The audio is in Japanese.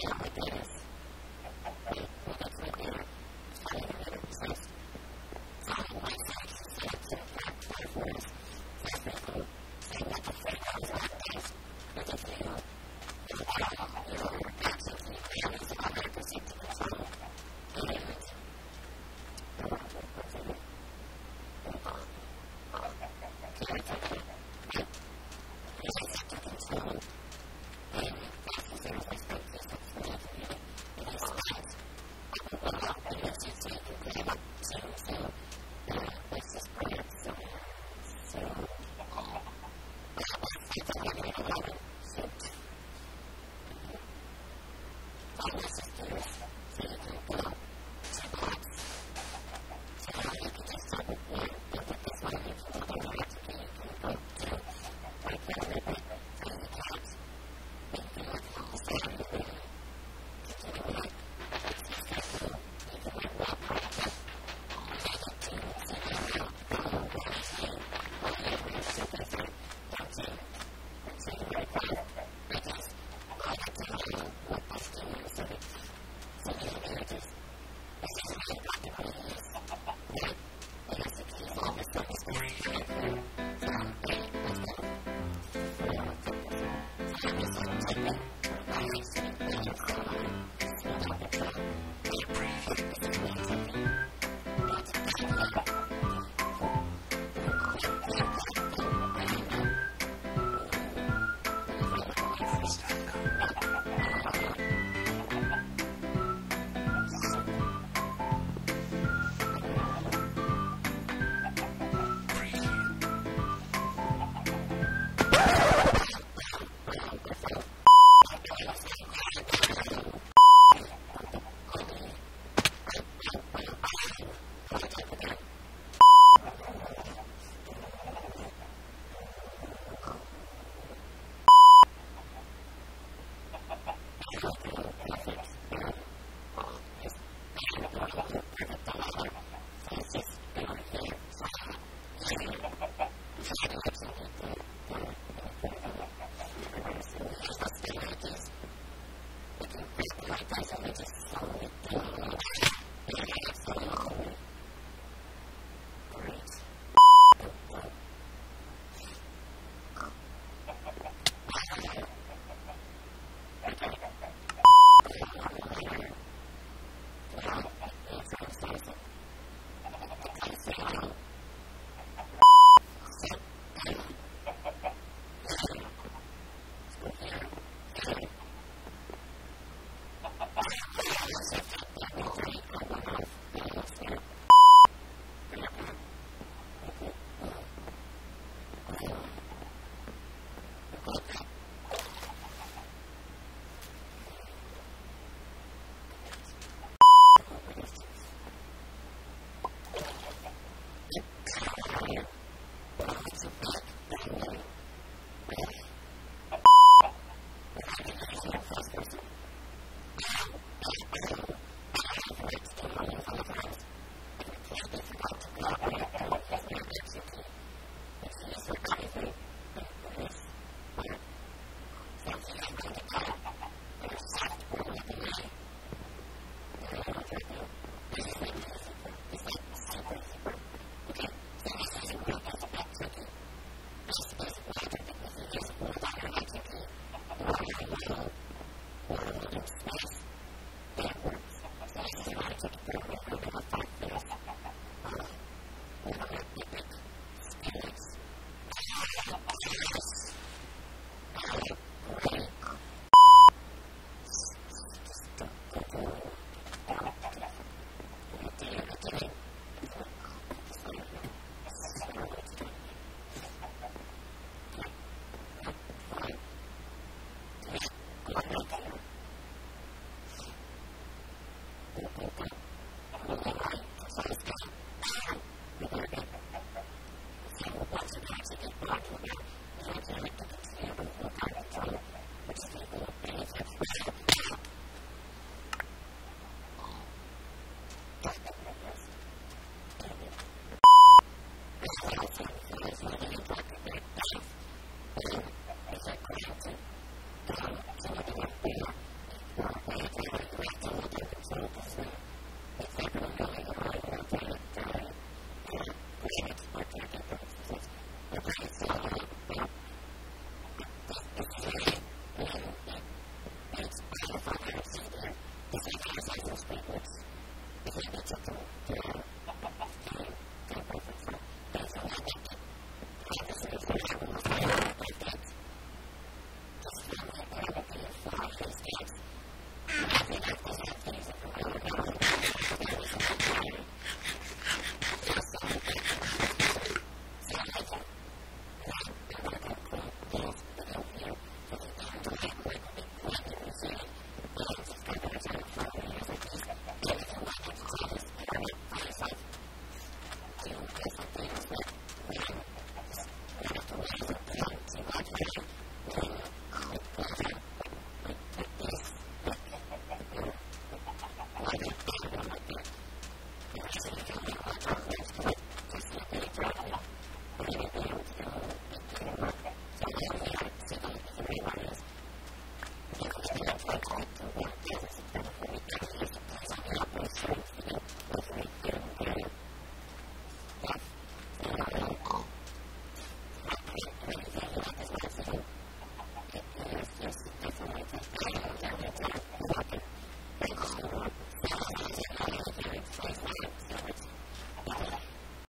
Thank you. あのころは。